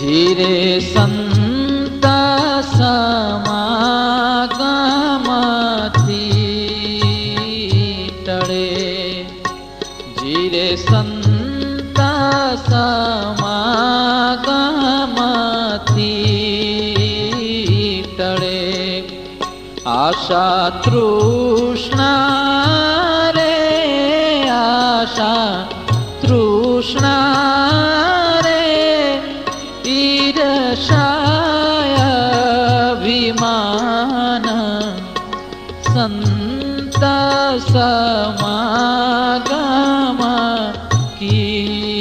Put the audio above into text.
धीरे संता समागमति टे धीरे संता समागमति टड़े आशा तृष्ण रे आशा तृष्णा शाय सन्त समागम की